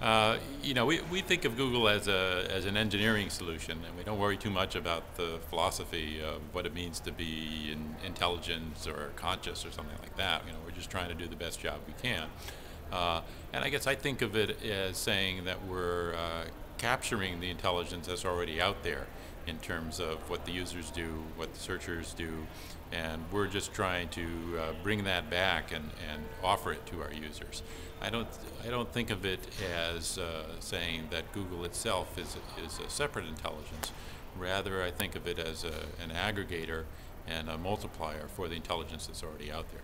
Uh, you know, we, we think of Google as, a, as an engineering solution, and we don't worry too much about the philosophy of what it means to be in, intelligent or conscious or something like that. You know, we're just trying to do the best job we can. Uh, and I guess I think of it as saying that we're uh, capturing the intelligence that's already out there in terms of what the users do, what the searchers do, and we're just trying to uh, bring that back and, and offer it to our users. I don't, I don't think of it as uh, saying that Google itself is, is a separate intelligence. Rather, I think of it as a, an aggregator and a multiplier for the intelligence that's already out there.